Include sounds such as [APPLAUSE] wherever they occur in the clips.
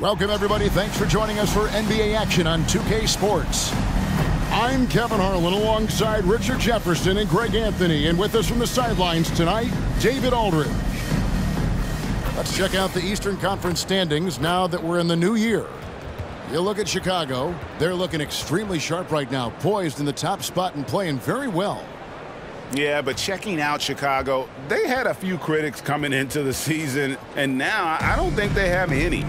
Welcome, everybody. Thanks for joining us for NBA action on 2K Sports. I'm Kevin Harlan alongside Richard Jefferson and Greg Anthony. And with us from the sidelines tonight, David Aldridge. Let's check out the Eastern Conference standings now that we're in the new year. You look at Chicago, they're looking extremely sharp right now, poised in the top spot and playing very well. Yeah, but checking out Chicago, they had a few critics coming into the season, and now I don't think they have any.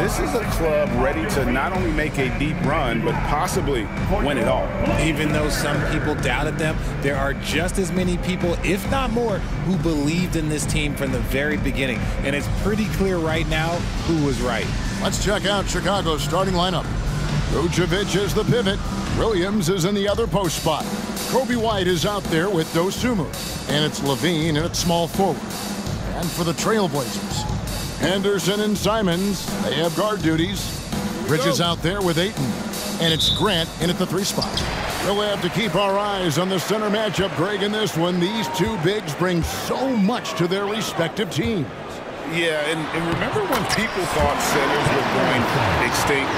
This is a club ready to not only make a deep run, but possibly win it all. Even though some people doubted them, there are just as many people, if not more, who believed in this team from the very beginning. And it's pretty clear right now who was right. Let's check out Chicago's starting lineup. Vucevic is the pivot. Williams is in the other post spot. Coby White is out there with Dosunmu. And it's LaVine and it's small forward. And for the Trailblazers, Henderson and Simons, they have guard duties. Bridges out there with Ayton. And it's Grant in at the three spot. We'll have to keep our eyes on the center matchup, Greg, in this one. These two bigs bring so much to their respective teams. Yeah, and, and, remember when people thought centers were going extinct?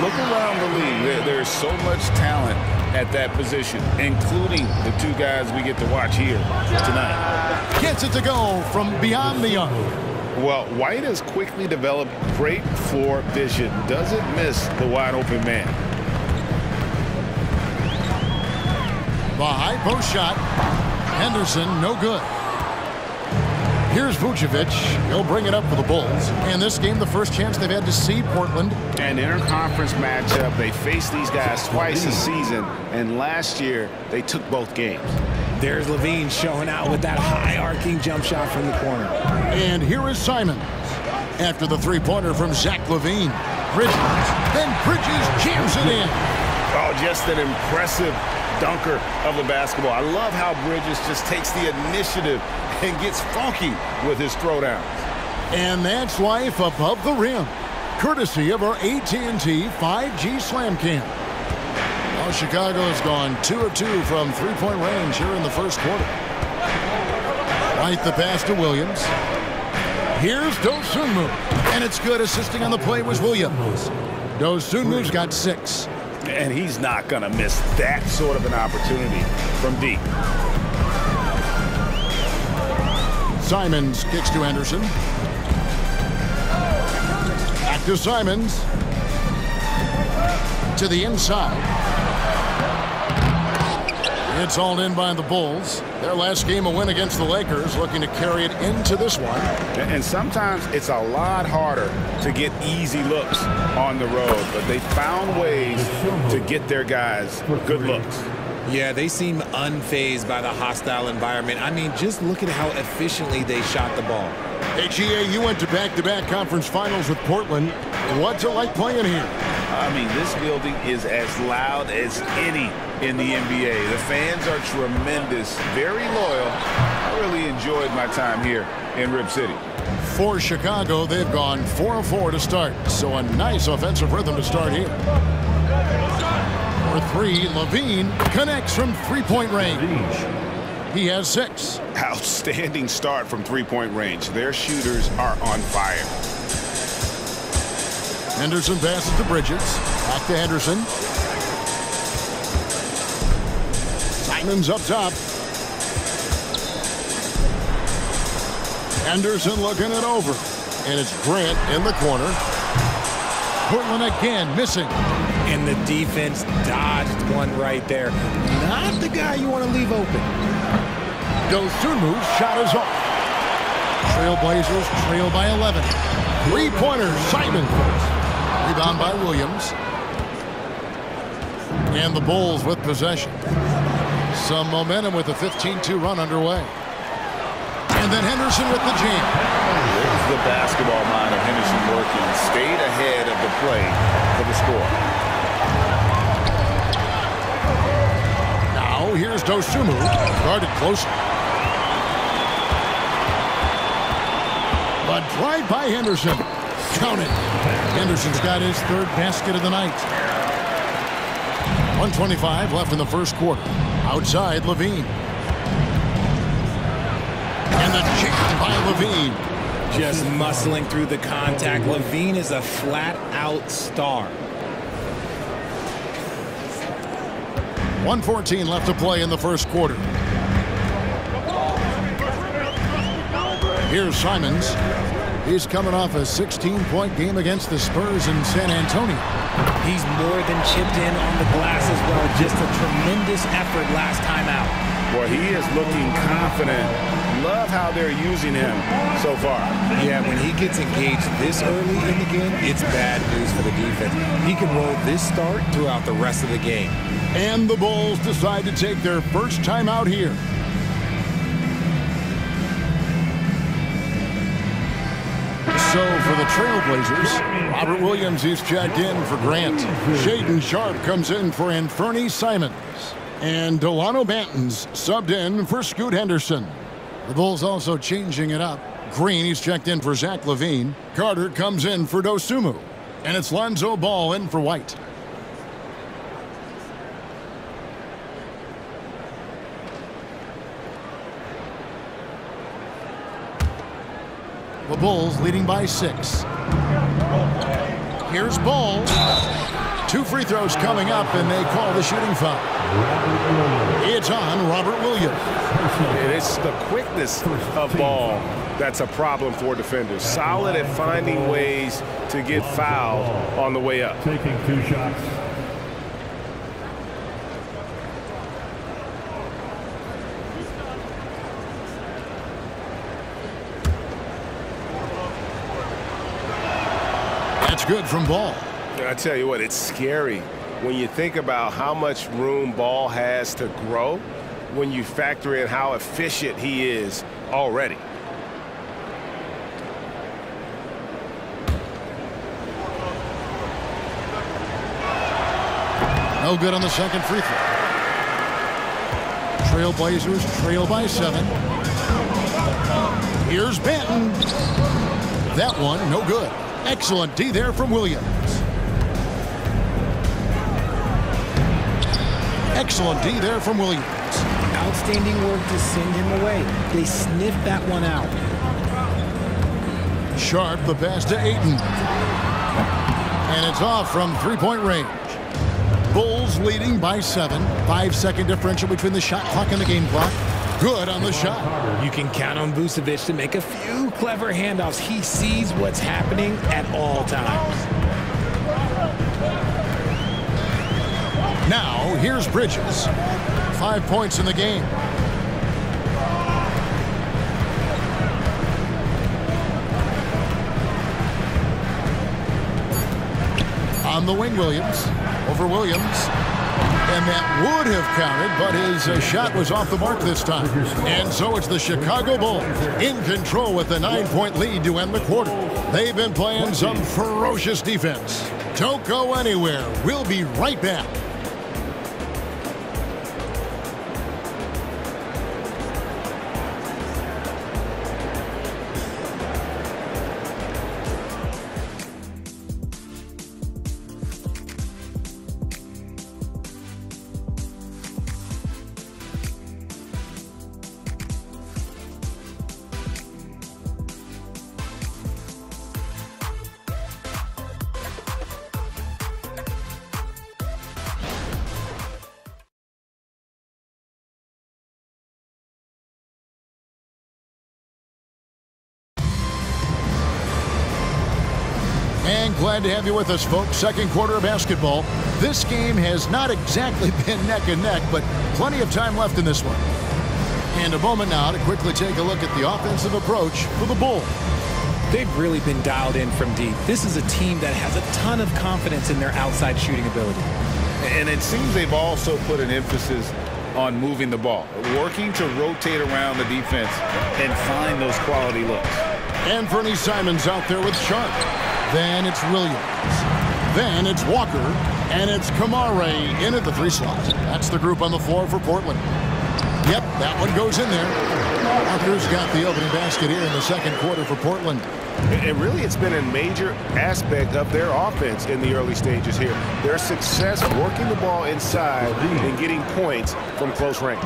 Look around the league. There, there's so much talent at that position, including the two guys we get to watch here tonight. Gets it to go from beyond the arc. Well, White has quickly developed great floor vision. Doesn't miss the wide open man. The high post shot. Henderson, no good. Here's Vucevic. He'll bring it up for the Bulls. And this game, the first chance they've had to see Portland. An interconference matchup. They faced these guys twice a season. And last year, they took both games. There's LaVine showing out with that high arcing jump shot from the corner. And here is Simon. After the three-pointer from Zach LaVine. Bridges. Then Bridges jams it in. Oh, just an impressive dunker of the basketball. I love how Bridges just takes the initiative and gets funky with his throwdowns. And that's life above the rim, courtesy of our AT&T 5G Slam Cam. Well, Chicago has gone 2 of 2 from three-point range here in the first quarter. Right the pass to Williams. Here's Dosunmu. And it's good. Assisting on the play was Williams. Dosunmu's got six. And he's not going to miss that sort of an opportunity from deep. Simons kicks to Anderson. Back to Simons. To the inside. It's hauled in by the Bulls. Their last game a win against the Lakers, looking to carry it into this one. And sometimes it's a lot harder to get easy looks on the road, but they found ways to get their guys good looks. Yeah, they seem unfazed by the hostile environment. I mean, just look at how efficiently they shot the ball. Hey, GA, you went to back-to-back -back conference finals with Portland. What's it like playing here? I mean, this building is as loud as any in the NBA. The fans are tremendous, very loyal. I really enjoyed my time here in Rip City. For Chicago, they've gone 4-4 to start, so a nice offensive rhythm to start here. For three, LaVine connects from three-point range. He has six. Outstanding start from three-point range. Their shooters are on fire. Henderson passes to Bridges. Back to Henderson. Simons up top. Anderson looking it over. And it's Grant in the corner. Portland again missing. And the defense dodged one right there. Not the guy you want to leave open. Dosunmu's shot is off. Trailblazers trail by 11. Three-pointers, Simon. Rebound by Williams. And the Bulls with possession. Some momentum with a 15-2 run underway. And then Henderson with the jam. There's the basketball mind of Henderson working. Stayed ahead of the play for the score. Now here's Dosunmu. Guarded closely. But drive by Henderson. Count it. Henderson's got his third basket of the night. 125 left in the first quarter. Outside, LaVine. And the jam by LaVine. just muscling through the contact. LaVine is a flat-out star. 114 left to play in the first quarter. Here's Simons. He's coming off a 16-point game against the Spurs in San Antonio. He's more than chipped in on the glass as well. Just a tremendous effort last time out. Boy, he is looking confident. Love how they're using him so far. Yeah, when he gets engaged this early in the game, it's bad news for the defense. He can roll this start throughout the rest of the game. And the Bulls decide to take their first time out here. So for the Trailblazers, Robert Williams is checked in for Grant. Shaedon Sharpe comes in for Anfernee Simons. And Delano Banton's subbed in for Scoot Henderson. The Bulls also changing it up. Green, he's checked in for Zach LaVine. Carter comes in for Dosunmu. And it's Lonzo Ball in for White. The Bulls leading by six. Here's Ball. Two free throws coming up, and they call the shooting foul. It's on Robert Williams. And It's the quickness of ball that's a problem for defenders. Solid at finding ways to get fouled on the way up. Taking two shots. That's good from Ball. I tell you what, it's scary when you think about how much room Ball has to grow when you factor in how efficient he is already. No good on the second free throw. Trailblazers trail by seven. Here's Banton. That one, no good. Excellent D there from Williams. Excellent D there from Williams. Outstanding work to send him away. They sniffed that one out. Sharpe, the pass to Ayton. And it's off from three-point range. Bulls leading by seven. Five-second differential between the shot clock and the game clock. Good on the shot. You can count on Vucevic to make a few clever handoffs. He sees what's happening at all times. Now, here's Bridges. Five points in the game. On the wing, Williams. Over Williams. And that would have counted, but his uh, shot was off the mark this time. And so it's the Chicago Bulls in control with a nine-point lead to end the quarter. They've been playing some ferocious defense. Don't go anywhere. We'll be right back. Glad to have you with us, folks. Second quarter of basketball. This game has not exactly [LAUGHS] been neck and neck, but plenty of time left in this one. And a moment now to quickly take a look at the offensive approach for the Bulls. They've really been dialed in from deep. This is a team that has a ton of confidence in their outside shooting ability. And it seems they've also put an emphasis on moving the ball, working to rotate around the defense and find those quality looks. Anfernee Simons out there with Sharpe. Then it's Williams. Then it's Walker. And it's Camara in at the three slot. That's the group on the floor for Portland. Yep, that one goes in there. Walker's got the opening basket here in the second quarter for Portland. And really, it's been a major aspect of their offense in the early stages here. Their success working the ball inside and getting points from close range.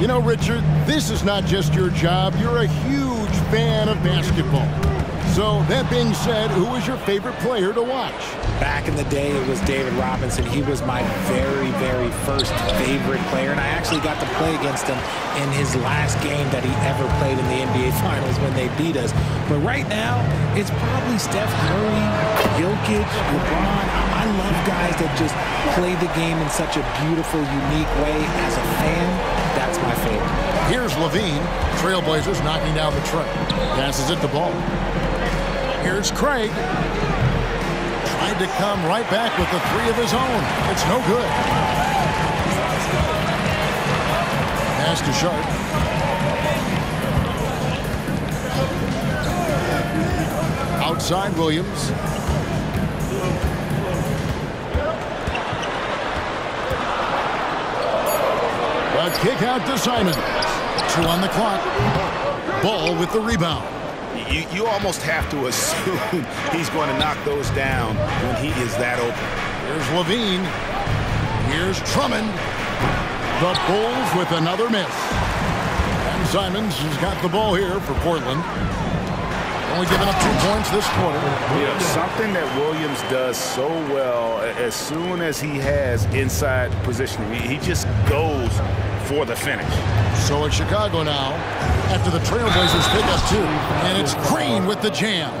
You know, Richard, this is not just your job. You're a huge fan of basketball. So that being said, who was your favorite player to watch? Back in the day, it was David Robinson. He was my very, very first favorite player, and I actually got to play against him in his last game that he ever played in the NBA [LAUGHS] Finals when they beat us. But right now, it's probably Steph Curry, Jokic, LeBron. I love guys that just play the game in such a beautiful, unique way. As a fan, that's my favorite. Here's LaVine. Trailblazers knocking down the tray. Passes it the ball. Here's Craig. Tried to come right back with the three of his own. It's no good. Pass to Sharpe. Outside Williams. A kick out to Simon. Two on the clock. Ball with the rebound. You, you almost have to [LAUGHS] assume he's going to knock those down when he is that open. Here's LaVine. Here's Drummond. The Bulls with another miss. And Simons has got the ball here for Portland. Only giving up two points this quarter. You know, something that Williams does so well as soon as he has inside positioning, he just goes for the finish. So it's Chicago now after the Trailblazers pick up two. And it's Green with the jam.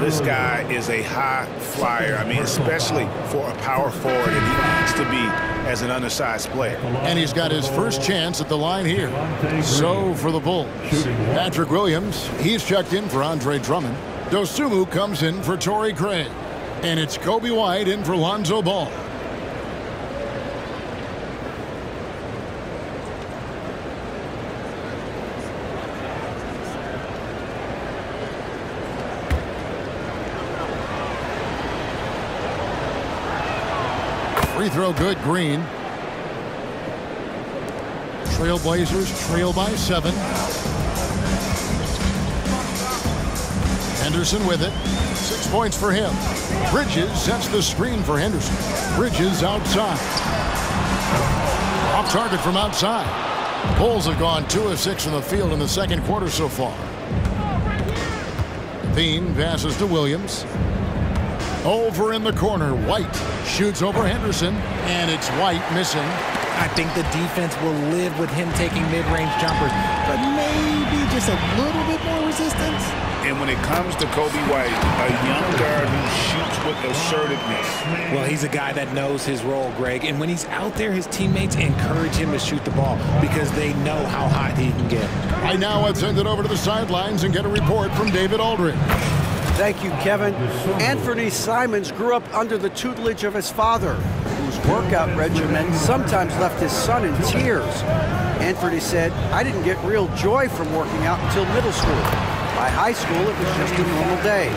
This guy is a high flyer. I mean, especially for a power forward, and he needs to be as an undersized player. And he's got his first chance at the line here. So for the Bulls, Patrick Williams, he's checked in for Andre Drummond. Dosunmu comes in for Torrey Craig. And it's Coby White in for Lonzo Ball. Free throw good, Green. Trailblazers trail by seven. Henderson with it. Six points for him. Bridges sets the screen for Henderson. Bridges outside. Off target from outside. Bulls have gone two of six from the field in the second quarter so far. Bean passes to Williams. Over in the corner, White shoots over Henderson, and it's White missing. I think the defense will live with him taking mid-range jumpers, but maybe just a little bit more resistance. And when it comes to Coby White, a young guard who shoots with assertiveness. Well, he's a guy that knows his role, Greg. And when he's out there, his teammates encourage him to shoot the ball because they know how hot he can get. Right now, let's send it over to the sidelines and get a report from David Aldridge. Thank you, Kevin. Anfernee Simons grew up under the tutelage of his father, whose workout regimen sometimes left his son in tears. Anfernee said, I didn't get real joy from working out until middle school. By high school, it was just a normal day.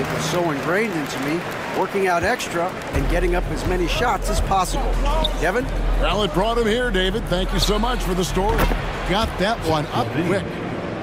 It was so ingrained into me, working out extra and getting up as many shots as possible. Kevin? Well, it brought him here, David. Thank you so much for the story. Got that one up quick.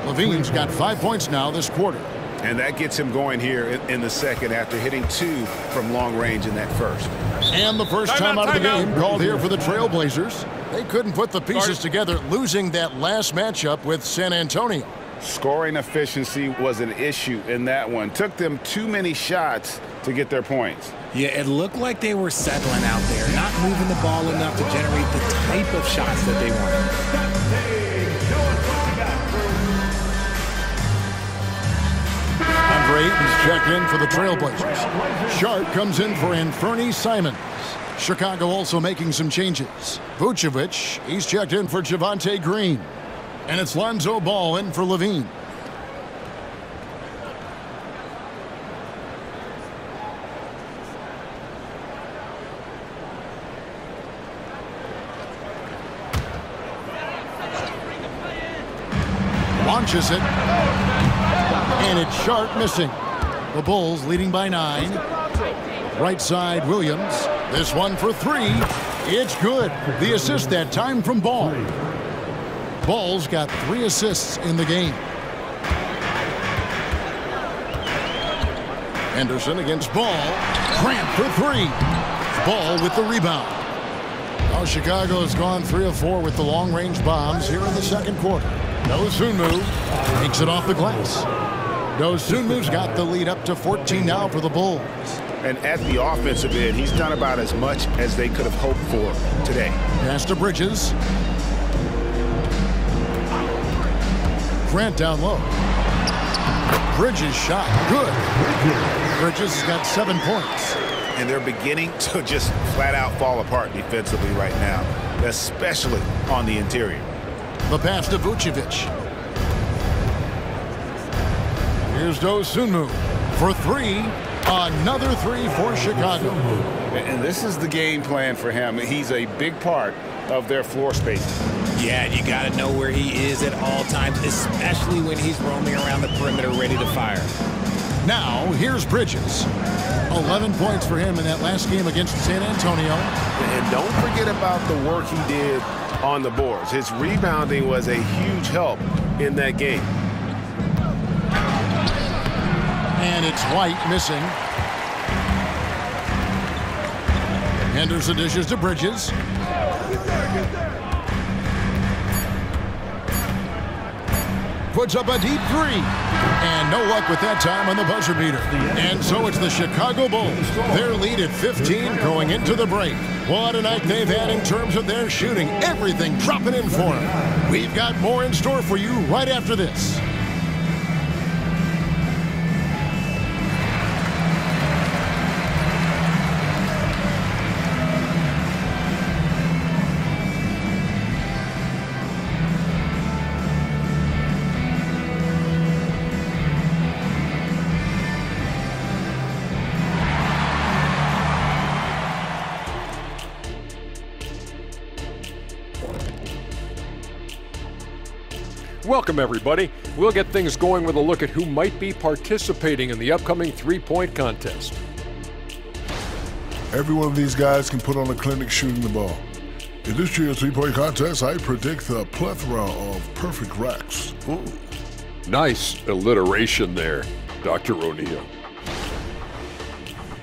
LaVine's got five points now this quarter. And that gets him going here in, in the second after hitting two from long range in that first. And the first time out of the game called here for the Trailblazers. They couldn't put the pieces together, losing that last matchup with San Antonio. Scoring efficiency was an issue in that one. Took them too many shots to get their points. Yeah, it looked like they were settling out there, not moving the ball enough to generate the type of shots that they wanted. Checked in for the Trailblazers. Sharpe comes in for Anfernee Simons. Chicago also making some changes. Vucevic, he's checked in for Javonte Green. And it's Lonzo Ball in for LaVine. Launches it. And it's Sharpe missing. The Bulls leading by nine. Right side, Williams. This one for three. It's good. The assist that time from Ball. Ball's got three assists in the game. Henderson against Ball. Grant for three. Ball with the rebound. Now Chicago's gone three of four with the long-range bombs here in the second quarter. Dosunmu. Takes it off the glass. Dosunmu's got the lead up to 14 now for the Bulls. And at the offensive end, he's done about as much as they could have hoped for today. Pass to Bridges. Grant down low. Bridges shot. Good. Bridges has got seven points. And they're beginning [LAUGHS] to just flat out fall apart defensively right now, especially on the interior. The pass to Vucevic. Here's Dosunmu for three. Another three for Chicago. And this is the game plan for him. He's a big part of their floor space. Yeah, you got to know where he is at all times, especially when he's roaming around the perimeter ready to fire. Now, here's Bridges. 11 points for him in that last game against San Antonio. And don't forget about the work he did on the boards. His rebounding was a huge help in that game. And it's White missing. Henderson dishes to Bridges. Puts up a deep three. And no luck with that time on the buzzer beater. And so it's the Chicago Bulls. Their lead at 15 going into the break. What a night they've had in terms of their shooting. Everything dropping in for them. We've got more in store for you right after this. Welcome, everybody. We'll get things going with a look at who might be participating in the upcoming three point contest. Every one of these guys can put on a clinic shooting the ball. In this year's three point contest, I predict the plethora of perfect racks. Ooh. Nice alliteration there, Dr. O'Neal.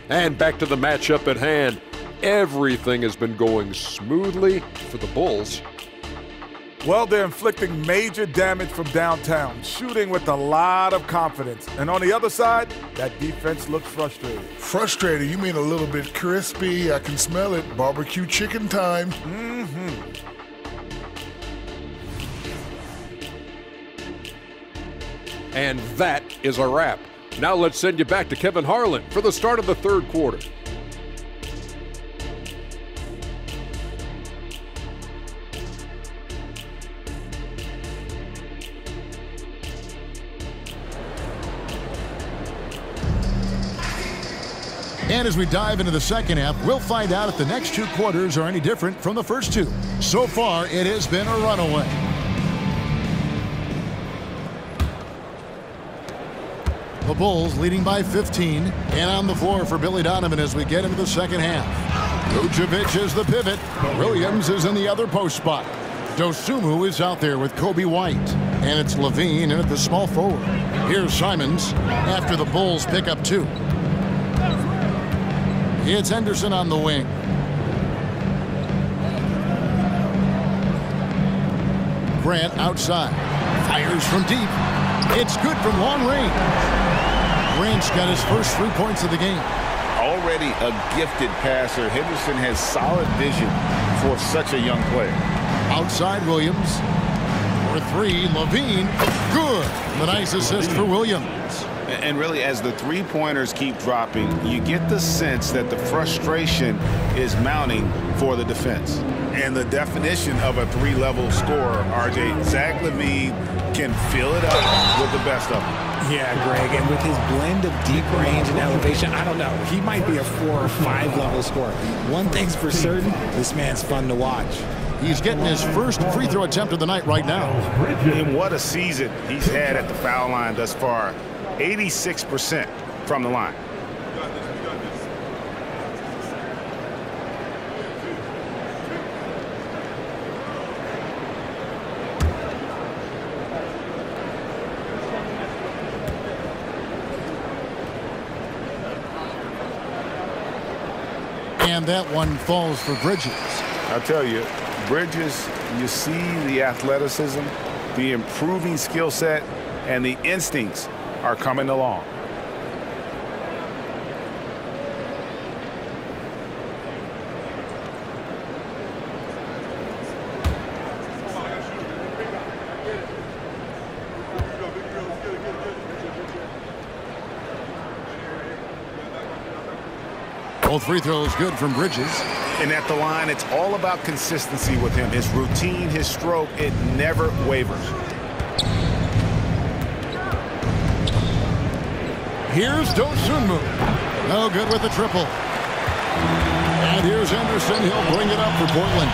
And back to the matchup at hand. Everything has been going smoothly for the Bulls. Well, they're inflicting major damage from downtown, shooting with a lot of confidence. And on the other side, that defense looks frustrated. Frustrated? You mean a little bit crispy? I can smell it. Barbecue chicken time. Mm-hmm. And that is a wrap. Now let's send you back to Kevin Harlan for the start of the third quarter. And as we dive into the second half, we'll find out if the next two quarters are any different from the first two. So far, it has been a runaway. The Bulls leading by 15 and on the floor for Billy Donovan as we get into the second half. Vucevic is the pivot. Williams is in the other post spot. Dosunmu is out there with Coby White. And it's LaVine in at the small forward. Here's Simons after the Bulls pick up two. It's Henderson on the wing. Grant outside. Fires from deep. It's good from long range. Grant's got his first three points of the game. Already a gifted passer, Henderson has solid vision for such a young player. Outside Williams. For three, Levine. Good. The nice assist for Williams. And really, as the three-pointers keep dropping, you get the sense that the frustration is mounting for the defense. And the definition of a three-level scorer, RJ, Zach LaVine can fill it up with the best of them. Yeah, Greg, and with his blend of deep range and elevation, I don't know. He might be a four or five level scorer. One thing's for certain, this man's fun to watch. He's getting his first free throw attempt of the night right now. And what a season he's had at the foul line thus far. 86% from the line. And that one falls for Bridges. I'll tell you, Bridges, you see the athleticism, the improving skill set, and the instincts are coming along. Both free throws good from Bridges. And at the line, it's all about consistency with him. His routine, his stroke, it never wavers. Here's Dosunmu. No good with the triple. And here's Anderson. He'll bring it up for Portland.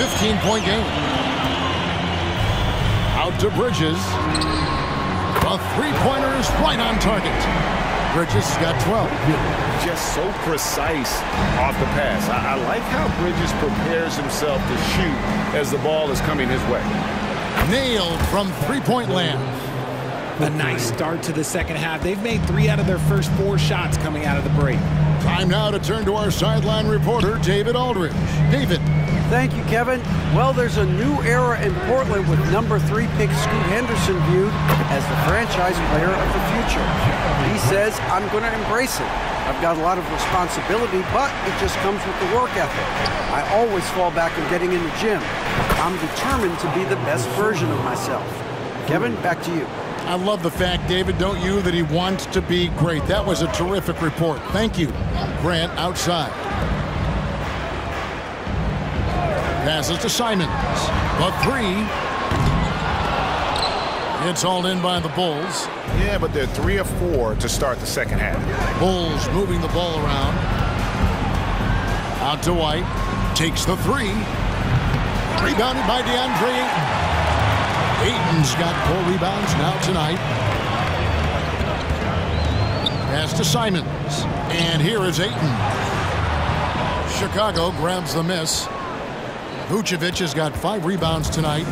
15-point game. Out to Bridges. The three-pointer is right on target. Bridges got 12. Just so precise off the pass. I, I like how Bridges prepares himself to shoot as the ball is coming his way. Nailed from three-point land. A nice start to the second half. They've made three out of their first four shots coming out of the break. Time now to turn to our sideline reporter, David Aldridge. David. Thank you, Kevin. Well, there's a new era in Portland with number three pick Scoot Henderson viewed as the franchise player of the future. He says, I'm going to embrace it. I've got a lot of responsibility, but it just comes with the work ethic. I always fall back on getting in the gym. I'm determined to be the best version of myself. Kevin, back to you. I love the fact, David, don't you, that he wants to be great. That was a terrific report. Thank you. Grant outside. Passes to Simons. The three. It's all in by the Bulls. Yeah, but they're three or four to start the second half. Bulls moving the ball around. Out to White. Takes the three. Rebounded by DeAndre Ayton. Ayton's got four rebounds now tonight. Pass to Simons. And here is Ayton. Chicago grabs the miss. Vucevic has got five rebounds tonight.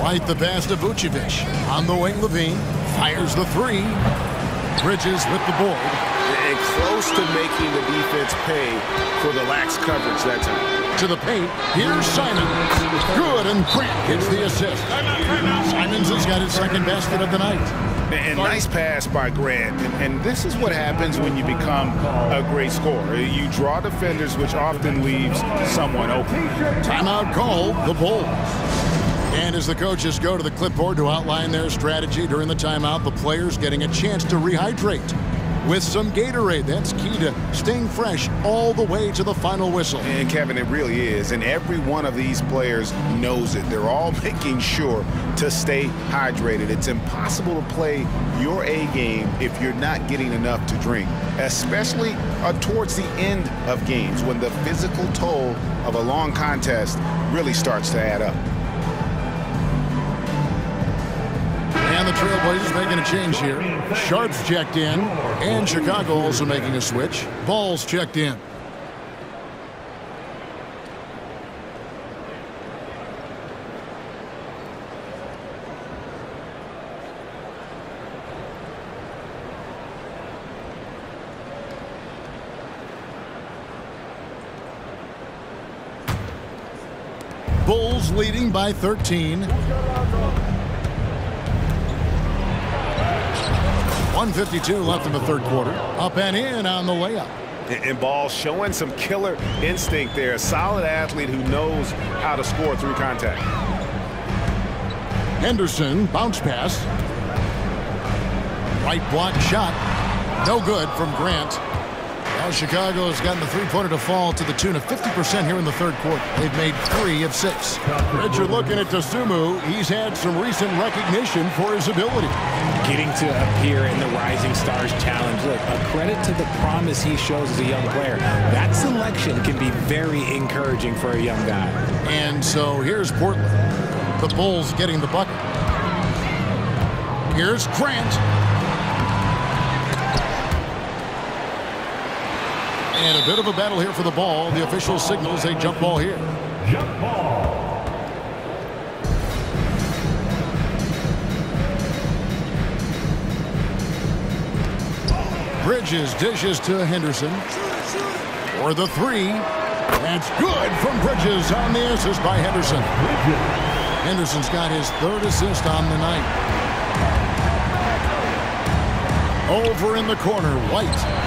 White the pass to Vucevic. On the wing, LaVine fires the three. Bridges with the board. And close to making the defense pay for the lax coverage that time to the paint. Here's Simons. Good, and Grant gets the assist. Simons has got his second basket of the night. And nice pass by Grant. And, and, this is what happens when you become a great scorer. You draw defenders, which often leaves someone open. Timeout call, the Bulls. And as the coaches go to the clipboard to outline their strategy during the timeout, the players getting a chance to rehydrate with some Gatorade. That's key to staying fresh all the way to the final whistle. And Kevin, it really is. And every one of these players knows it. They're all [LAUGHS] making sure to stay hydrated. It's impossible to play your A game if you're not getting enough to drink, especially uh, towards the end of games when the physical toll of a long contest really starts to add up. Trailblazers making a change here. Sharpe's checked in, and Chicago also making a switch. Balls checked in. Bulls leading by 13. 152 left in the third quarter. Up and in on the layup. And Ball showing some killer instinct there. A solid athlete who knows how to score through contact. Henderson, bounce pass. Right block shot. No good from Grant. Now Chicago has gotten the three-pointer to fall to the tune of 50% here in the third quarter. They've made three of six. Richard looking at Dosunmu. He's had some recent recognition for his ability. Getting to appear in the Rising Stars Challenge. Look, a credit to the promise he shows as a young player. That selection can be very encouraging for a young guy. And so here's Portland. The Bulls getting the bucket. Here's Grant. And a bit of a battle here for the ball. The official signals a jump ball here. Jump ball. Bridges dishes to Henderson. For the three. That's good from Bridges on the assist by Henderson. Henderson's got his third assist on the night. Over in the corner, White.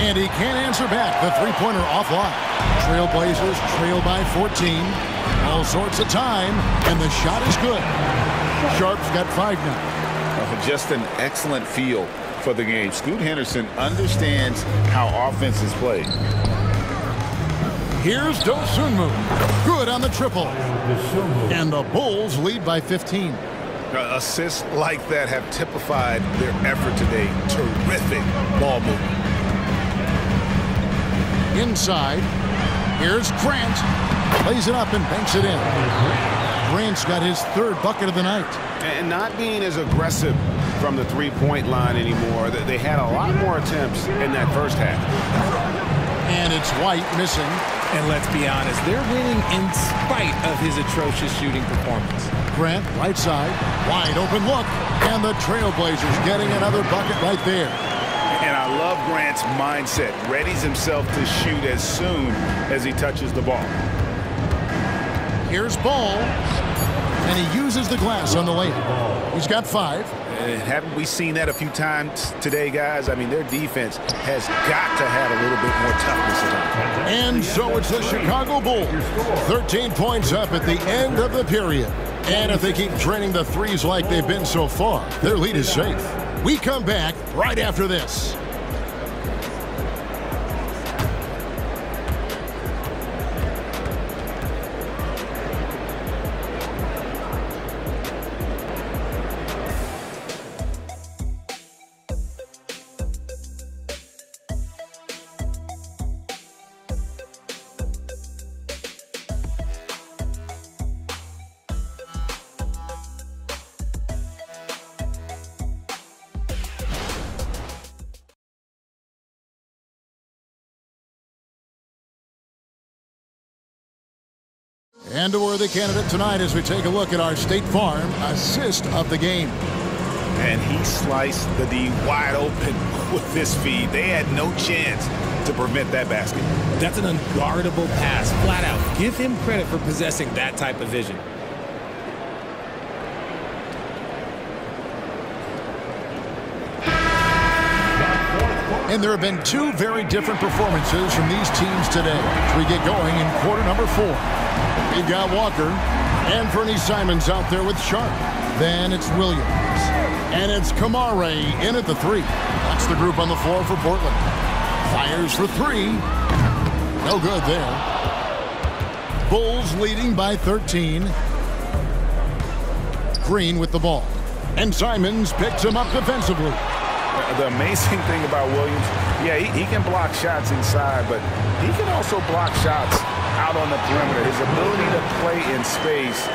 And he can't answer back. The three-pointer offline. Trailblazers trail by 14. All sorts of time, and the shot is good. Sharpe's got five now. Uh, just an excellent feel for the game. Scoot Henderson understands how offense is played. Here's Dosunmu. Good on the triple. And the Bulls lead by 15. Uh, assists like that have typified their effort today. Terrific ball movement. Inside, here's Grant. Plays it up and banks it in. Grant's got his third bucket of the night. And not being as aggressive from the three-point line anymore. They had a lot more attempts in that first half. And it's White missing. And let's be honest, they're winning in spite of his atrocious shooting performance. Grant, right side, wide open look. And the Trailblazers getting another bucket right there. And I love Grant's mindset. Readies himself to shoot as soon as he touches the ball. Here's Ball. And he uses the glass on the layup. He's got five. And haven't we seen that a few times today, guys? I mean, their defense has got to have a little bit more toughness And so it's the Chicago Bulls. 13 points up at the end of the period. And if they keep draining the threes like they've been so far, their lead is safe. We come back right after this. And a worthy candidate tonight as we take a look at our State Farm assist of the game. And he sliced the D wide open with this feed. They had no chance to prevent that basket. That's an unguardable pass, flat out. Give him credit for possessing that type of vision. And there have been two very different performances from these teams today as we get going in quarter number four. Big got Walker Anfernee Simons out there with Sharpe. Then it's Williams. And it's Camara in at the three. That's the group on the floor for Portland. Fires for three. No good there. Bulls leading by 13. Green with the ball. And Simons picks him up defensively. The amazing thing about Williams, yeah, he, he can block shots inside, but he can also block shots out on the perimeter. His ability to play in space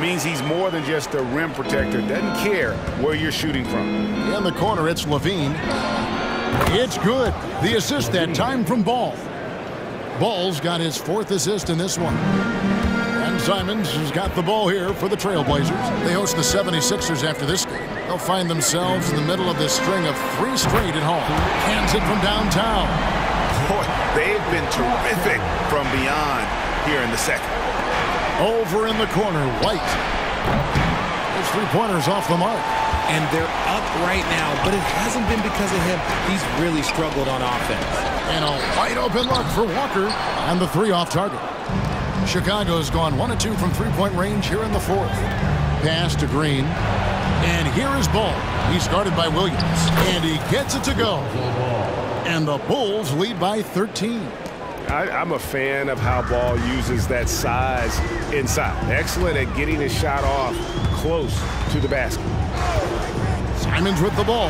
means he's more than just a rim protector. Doesn't care where you're shooting from. In the corner, it's LaVine. It's good. The assist that time from Ball. Ball's got his fourth assist in this one. And Simons has got the ball here for the Trailblazers. They host the 76ers after this game. They'll find themselves in the middle of this string of three straight at home. Hands it from downtown. Boy, they've been terrific from beyond here in the second. Over in the corner, White. Those three-pointers off the mark. And they're up right now, but it hasn't been because of him. He's really struggled on offense. And a wide open look for Walker. And the three off target. Chicago's gone one or two from three-point range here in the fourth. Pass to Green. And here is Ball. He's guarded by Williams. And he gets it to go. And the Bulls lead by 13. I, am a fan of how Ball uses that size inside. Excellent at getting his shot off close to the basket. Simons with the ball.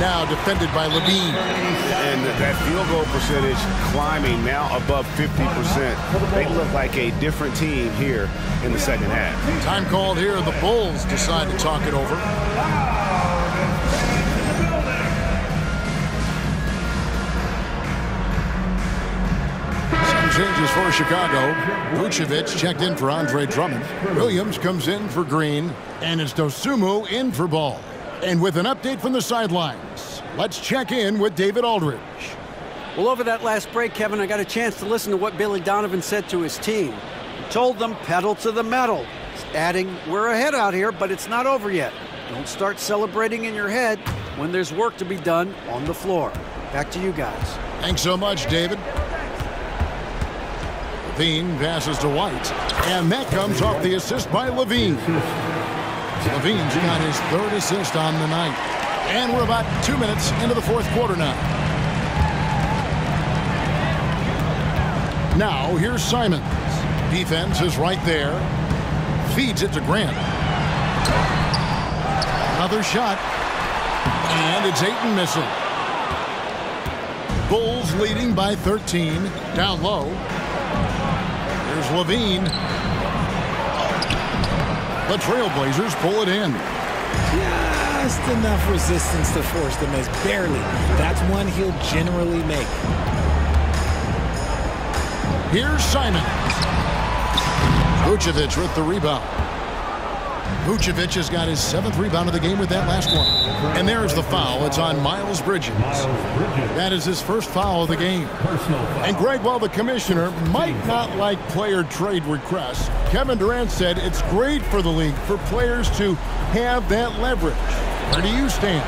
Now defended by LaVine. And that field goal percentage climbing now above 50%. They look like a different team here in the second half. Time called here. The Bulls decide to talk it over. Changes for Chicago. Vucevic checked in for Andre Drummond. Williams comes in for Green. And it's Dosunmu in for Ball. And with an update from the sidelines, let's check in with David Aldridge. Well, over that last break, Kevin, I got a chance to listen to what Billy Donovan said to his team. He told them pedal to the metal, adding, we're ahead out here, but it's not over yet. Don't start celebrating in your head. when there's work to be done on the floor. Back to you guys. Thanks so much, David. LaVine passes to White, and that comes off the assist by LaVine. LaVine's got his third assist on the night. And we're about two minutes into the fourth quarter now. Now, here's Simons. Defense is right there. Feeds it to Grant. Another shot. And it's Ayton missing. Bulls leading by 13. Down low. Here's LaVine. The Trailblazers pull it in. Just enough resistance to force the miss. Barely. That's one he'll generally make. Here's Simon. Vucevic with the rebound. Vucevic has got his seventh rebound of the game with that last one. And there's the foul. It's on Miles Bridges. That is his first foul of the game. And Greg, while the commissioner might not like player trade requests, Kevin Durant said it's great for the league for players to have that leverage. Where do you stand?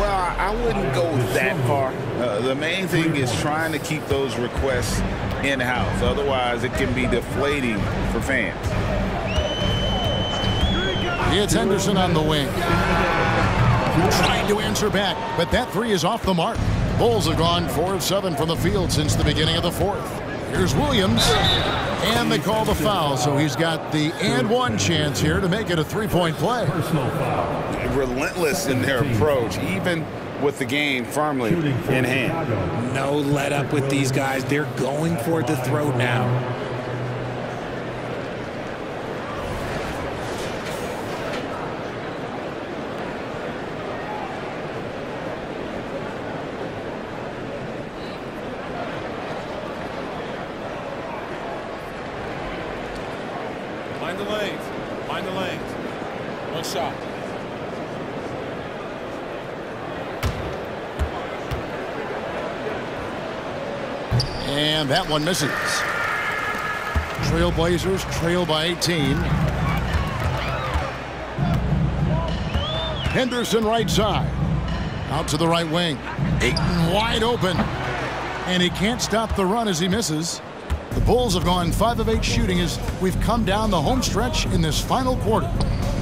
Well, I wouldn't go that far. Uh, the main thing is trying to keep those requests in-house. Otherwise, it can be deflating for fans. It's Henderson on the wing. Trying to answer back, but that three is off the mark. Bulls have gone 4 of 7 from the field since the beginning of the fourth. Here's Williams, and they call the foul, so he's got the and one chance here to make it a three-point play. Relentless in their approach, even with the game firmly in hand. No let up with these guys. They're going for the throat now. Mind the lanes. Mind the lanes. One shot. And that one misses. Trailblazers trail by 18. Henderson right side. Out to the right wing. Ayton wide open. And he can't stop the run as he misses. The Bulls have gone 5 of 8 shooting as we've come down the home stretch in this final quarter.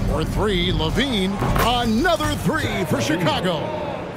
For three, LaVine. Another three for Chicago.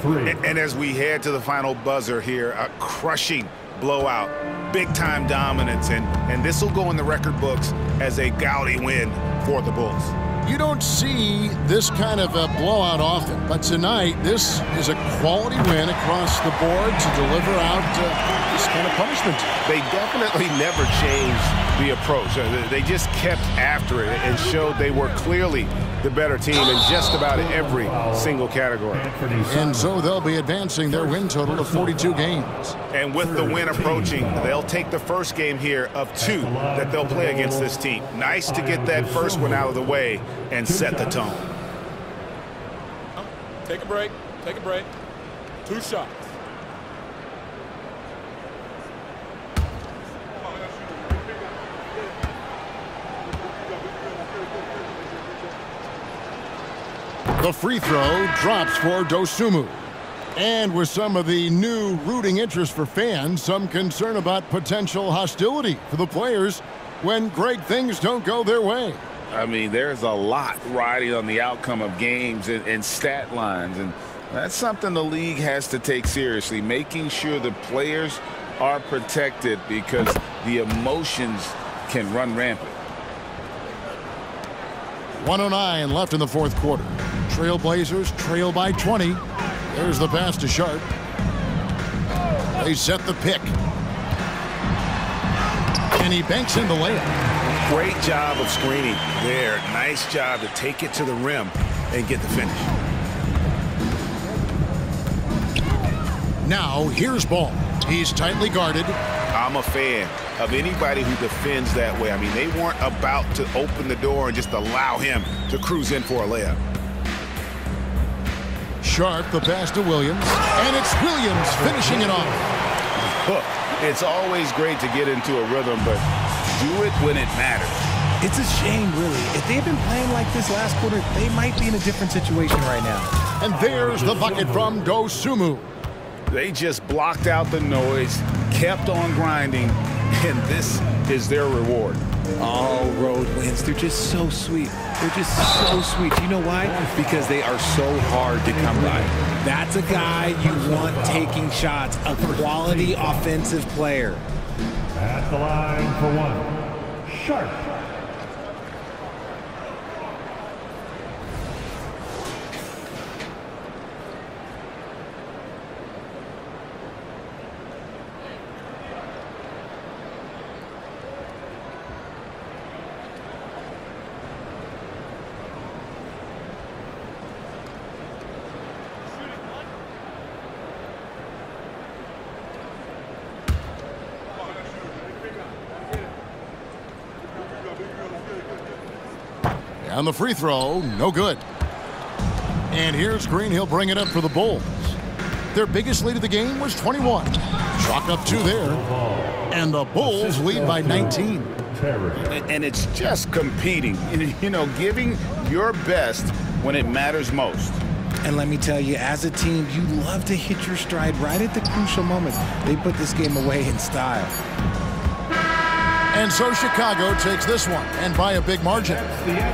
And, and as we head to the final buzzer here, a crushing blowout, big-time dominance, and, and this will go in the record books as a gaudy win for the Bulls. You don't see this kind of a blowout often, but tonight this is a quality win across the board to deliver out uh, this kind of punishment. They definitely never changed the approach. Uh, They just kept after it and showed they were clearly the better team in just about every single category. And so they'll be advancing their win total to 42 games. And with the win approaching, they'll take the first game here of two that they'll play against this team. Nice to get that first one out of the way and set the tone. Take a break. Take a break. Two shots. The free throw drops for Dosunmu. And with some of the new rooting interest for fans, some concern about potential hostility for the players when great things don't go their way. I mean, there's a lot riding on the outcome of games and, and stat lines, and that's something the league has to take seriously, making sure the players are protected because the emotions can run rampant. 109 left in the fourth quarter. Trailblazers trail by 20. There's the pass to Sharpe. They set the pick. And he banks in the layup. Great job of screening there. Nice job to take it to the rim and get the finish. Now, here's Ball. He's tightly guarded. I'm a fan of anybody who defends that way. I mean, they weren't about to open the door and just allow him to cruise in for a layup. Sharpe, the pass to Williams. And it's Williams finishing it off. Look, it's always great to get into a rhythm, but do it when it matters. It's a shame, really. If they had been playing like this last quarter, they might be in a different situation right now. And there's the bucket from Dosunmu. They just blocked out the noise, kept on grinding, and this is their reward. All road wins. They're just so sweet. They're just so sweet. Do You know why? Because they are so hard to come by. That's a guy you want taking shots, a quality offensive player. At the line for one, Sharpe. And the free throw, no good. And here's Green. He'll bring it up for the Bulls. Their biggest lead of the game was 21. Chalk up two there. And the Bulls lead by 19. And it's just competing, [LAUGHS] you know, giving your best when it matters most. And let me tell you, as a team, you love to hit your stride right at the crucial moments. They put this game away in style. And so Chicago takes this one, and by a big margin.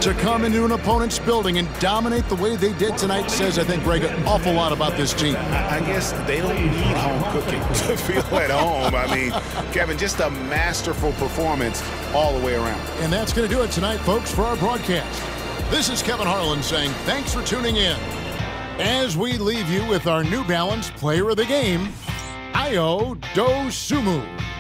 To come into an opponent's building and dominate the way they did tonight says, I think, Greg, an awful lot about this team. I guess they don't need home cooking [LAUGHS] to feel at home. I mean, Kevin, just a masterful performance all the way around. And that's going to do it tonight, folks, for our broadcast. This is Kevin Harlan saying thanks for tuning in. As we leave you with our New Balance Player of the Game, Ayo Dosunmu.